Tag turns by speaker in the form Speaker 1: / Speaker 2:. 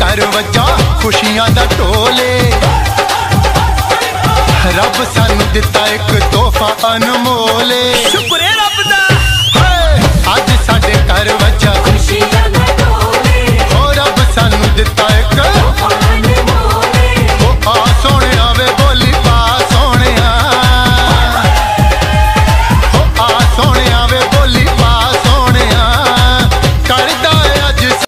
Speaker 1: कर बच्चा खुशियाँ का टोले। रब सन दिता एक तोहफा अनमोले।